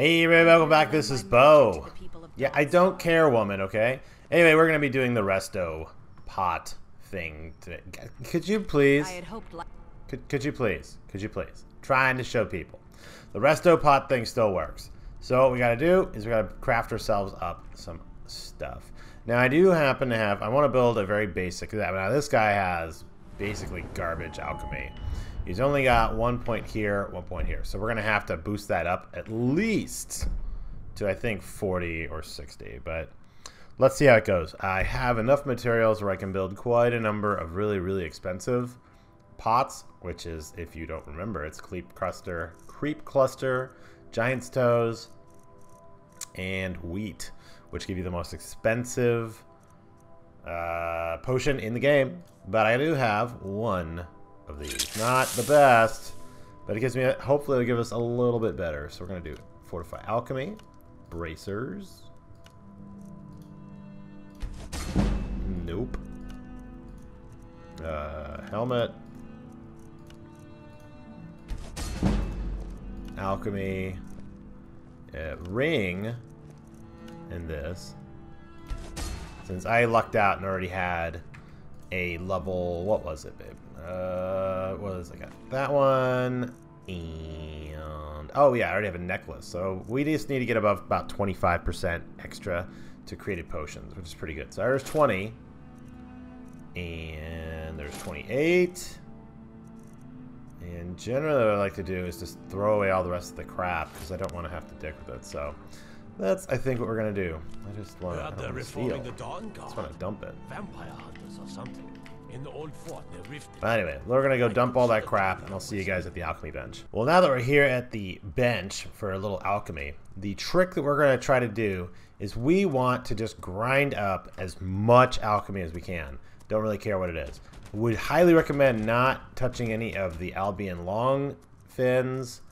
Hey, everybody, welcome back. This is Beau. Yeah, I don't care, woman, okay? Anyway, we're going to be doing the resto pot thing today. Could you please? I had hoped. li- Could, could you please? Could you please? Trying to show people. The resto pot thing still works. So what we got to do is we got to craft ourselves up some stuff. Now I do happen to have. I want to build a very basic. Now this guy has basically garbage alchemy. He's only got one point here, one point here. So we're gonna have to boost that up at least to I think 40 or 60. But let's see how it goes. I have enough materials where I can build quite a number of really really expensive pots, which is, if you don't remember, it's creep cluster, creep cluster, giant's toes, and wheat, which give you the most expensive uh, potion in the game. But I do have one of these. Not the best, but it gives me, a, hopefully it'll give us a little bit better. So we're going to do Fortify Alchemy, Bracers. Nope. Uh, helmet. Alchemy. Uh, ring. And this. Since I lucked out and already had a level, what was it, babe? Uh, what was I got? That one, and oh yeah, I already have a necklace. So we just need to get above about 25% extra to created potions, which is pretty good. So there's 20, and there's 28. And generally, what I like to do is just throw away all the rest of the crap because I don't want to have to dick with it. So that's, I think, what we're gonna do. I just want to steal. the Dawn Just want to dump it. Vampire hunters or something. In the old fort. But anyway, we're gonna go dump all that crap, and I'll see you guys at the alchemy bench. Well, now that we're here at the bench for a little alchemy, the trick that we're gonna try to do is we want to just grind up as much alchemy as we can. Don't really care what it is. Would highly recommend not touching any of the Abecean long fins,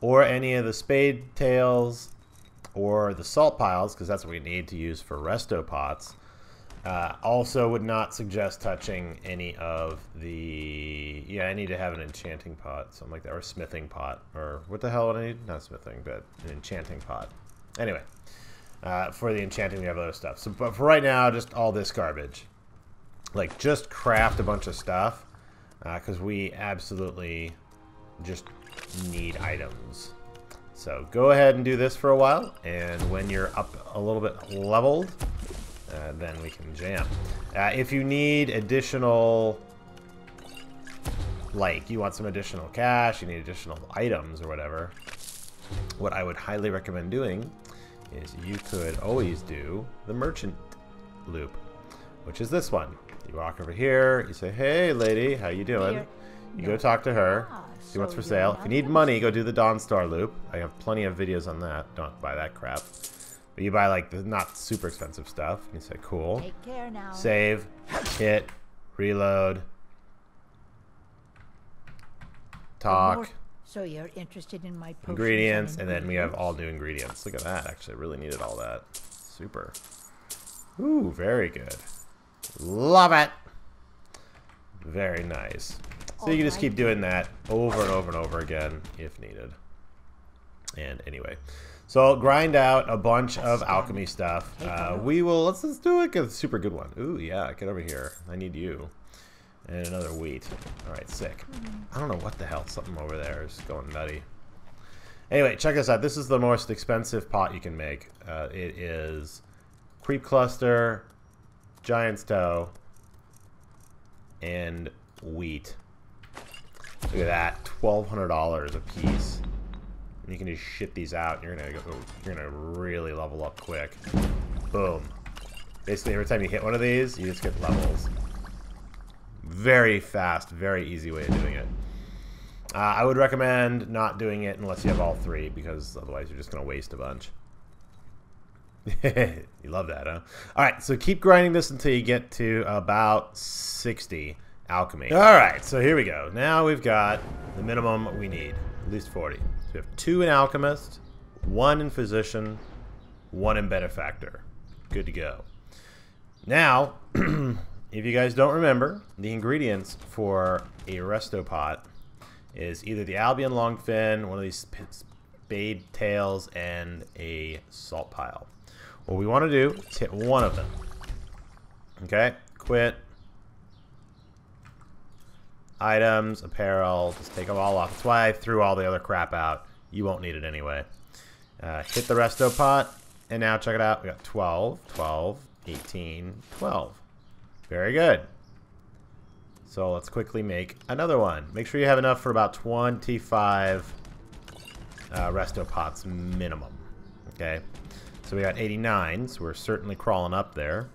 or any of the spade tails, or the salt piles, because that's what we need to use for resto pots. Uh, also, would not suggest touching any of the. Yeah, I need to have an enchanting pot, something like that, or a smithing pot, or what the hell would I need? Not smithing, but an enchanting pot. Anyway, uh, for the enchanting, we have other stuff. So, but for right now, just all this garbage. Like, just craft a bunch of stuff, because we absolutely just need items. So go ahead and do this for a while, and when you're up a little bit leveled, uh, then we can jam. Uh, if you need additional, like you want some additional cash, you need additional items or whatever, what I would highly recommend doing is you could always do the merchant loop, which is this one. You walk over here, you say, hey lady, how you doing? Here. You go talk to her, Ah, see what's for sale. If you need money, go do the Dawnstar loop. I have plenty of videos on that. Don't buy that crap. But you buy like the not super expensive stuff. And you say, cool. Take care now. Save, hit, reload, talk, So you're interested in my ingredients, and then we have all new ingredients. Look at that. Actually, I really needed all that. Super. Ooh, very good. Love it. Very nice. So you can just Alright. keep doing that over and over and over again if needed. And anyway, so I'll grind out a bunch of alchemy stuff. Uh, we will let's let's do like a super good one. Ooh yeah, get over here. I need you. And another wheat. All right, sick. I don't know what the hell. Something over there is going nutty. Anyway, check this out. This is the most expensive pot you can make. Uh, it is creep cluster, giant's toe, and wheat. Look at that, twelve hundred dollars a piece. And you can just shit these out. You're gonna go. You're gonna really level up quick. Boom. Basically, every time you hit one of these, you just get levels. Very fast, very easy way of doing it. Uh, I would recommend not doing it unless you have all three, because otherwise you're just gonna waste a bunch. you love that, huh? All right, so keep grinding this until you get to about 60 alchemy. All right, so here we go. Now we've got the minimum we need, at least 40. So we have two in alchemist, one in physician, one in benefactor. Good to go. Now, if you guys don't remember, the ingredients for a resto pot is either the Abecean longfin, one of these spade tails, and a salt pile. What we want to do is hit one of them. Okay, quit. Items, apparel, just take them all off. That's why I threw all the other crap out. You won't need it anyway. Uh, hit the resto pot, and now check it out. We got 12, 12, 18, 12. Very good. So let's quickly make another one. Make sure you have enough for about 25 uh, resto pots minimum. Okay. So we got 89, so we're certainly crawling up there.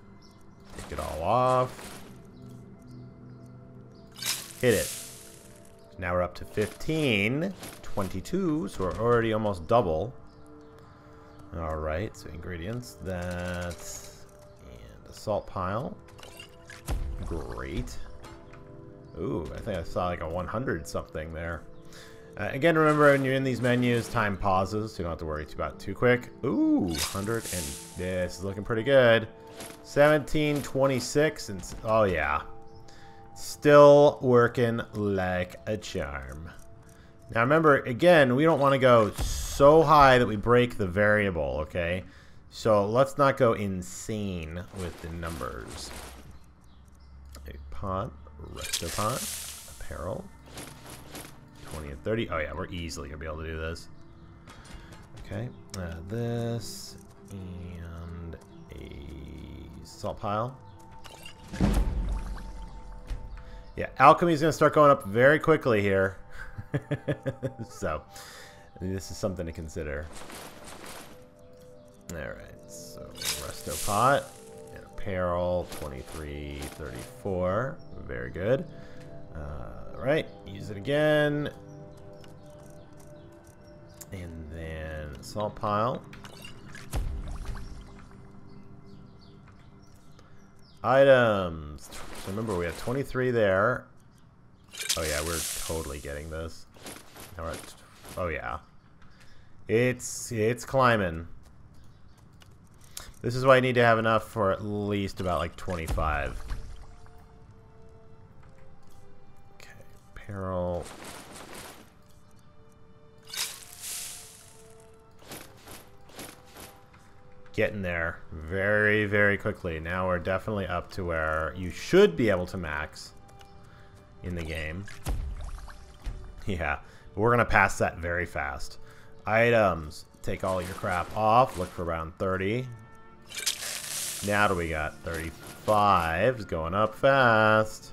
Take it all off. Hit it. Now we're up to 15, 22, so we're already almost double. Alright, so ingredients, that, and a salt pile. Great. Ooh, I think I saw like a 100 something there. Uh, again, remember when you're in these menus, time pauses, so you don't have to worry too about too quick. Ooh, 100, and this is looking pretty good. 1726, and oh yeah. Still working like a charm. Now remember, again, we don't want to go so high that we break the variable, okay? So let's not go insane with the numbers. A pot, resto pot, apparel, 20 and 30. Oh yeah, we're easily going to be able to do this. Okay, uh, this and a salt pile. Yeah, alchemy is going to start going up very quickly here. so, this is something to consider. Alright, so resto pot, and apparel, 23, 34. Very good. Uh, right, use it again. And then salt pile. Items. So remember, we have 23 there. Oh yeah, we're totally getting this. All right. Oh yeah. It's it's climbing. This is why I need to have enough for at least about like 25. Okay, apparel. Getting there very, very quickly. Now we're definitely up to where you should be able to max in the game. Yeah, we're going to pass that very fast. Items. Take all your crap off. Look for around 30. Now do we got? 35. Is going up fast.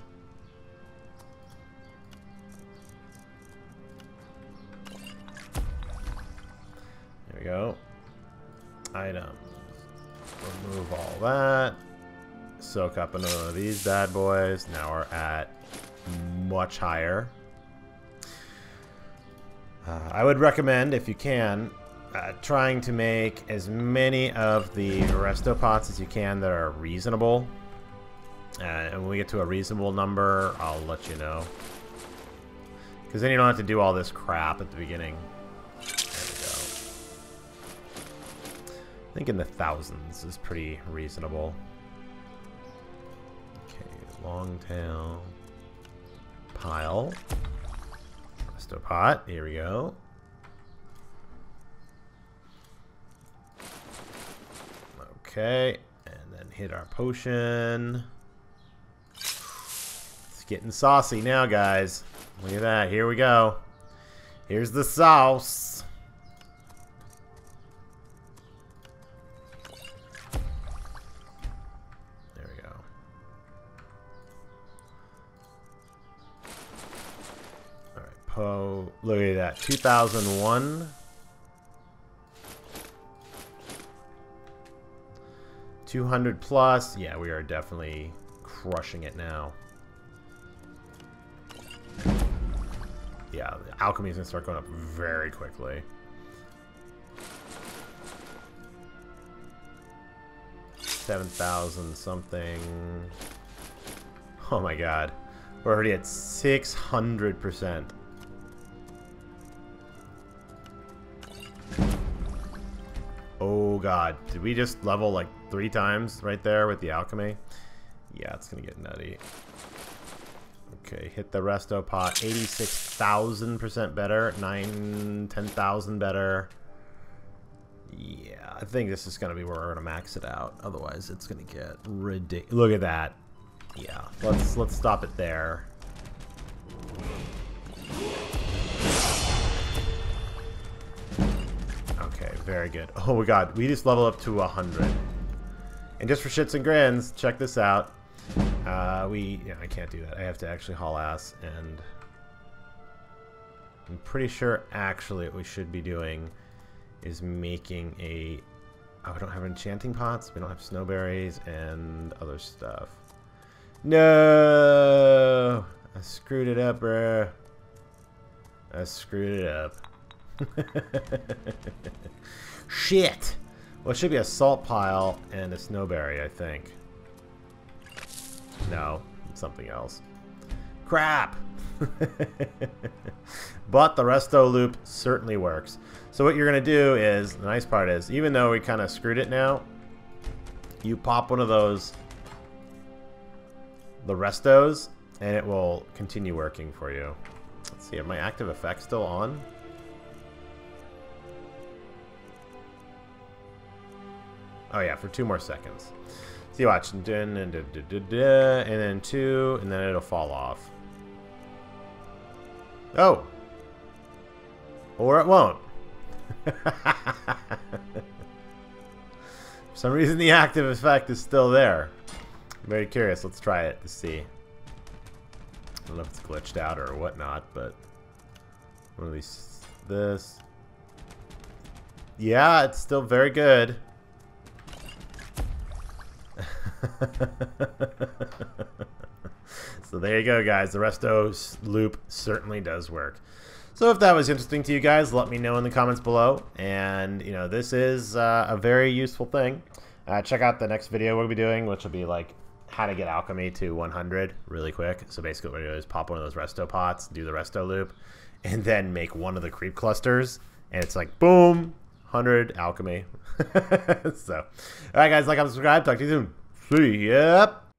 There we go. Items. Remove all that. Soak up another of these bad boys. Now we're at much higher. Uh, I would recommend, if you can, uh, trying to make as many of the resto pots as you can that are reasonable. Uh, and when we get to a reasonable number, I'll let you know. Because then you don't have to do all this crap at the beginning. I think in the thousands is pretty reasonable. Okay, long tail. Pile. Resto pot. Here we go. Okay, and then hit our potion. It's getting saucy now, guys. Look at that. Here we go. Here's the sauce. Right, Look at that. 2001. 200 plus. Yeah, we are definitely crushing it now. Yeah, alchemy is going to start going up very quickly. Seven thousand something. Oh my god. We're already at 600%. God. Did we just level like three times right there with the alchemy? Yeah, it's gonna get nutty. Okay, hit the resto pot. 86,000% better. 9, 10,000 better. Yeah, I think this is going to be where we're going to max it out. Otherwise, it's going to get ridiculous. Look at that. Yeah, let's let's stop it there. Okay, very good. Oh my god, we just level up to 100. And just for shits and grins, check this out. Uh, we, yeah, I can't do that. I have to actually haul ass, and I'm pretty sure actually what we should be doing is making a, oh, we don't have enchanting pots, we don't have snowberries, and other stuff. No! I screwed it up, bro. I screwed it up. Shit! Well, it should be a salt pile and a snowberry, I think. No, something else. Crap! but the resto loop certainly works. So what you're going to do is, the nice part is, even though we kind of screwed it now, you pop one of those, the restos, and it will continue working for you. Let's see, are my active effects still on? Oh yeah, for two more seconds. See, watch. And then two, and then it'll fall off. Oh! Or it won't. For some reason the active effect is still there. I'm very curious. Let's try it to see. I don't know if it's glitched out or whatnot, but one of this. Yeah, it's still very good. so there you go, guys. The Resto loop certainly does work. So if that was interesting to you guys, let me know in the comments below. And, you know, this is uh, a very useful thing. Uh, check out the next video we'll be doing, which will be like how to get alchemy to 100 really quick. So basically what we do is pop one of those resto pots, do the resto loop, and then make one of the creep clusters. And it's like, boom, 100 alchemy. so, all right, guys, like, subscribe. Talk to you soon. See yep.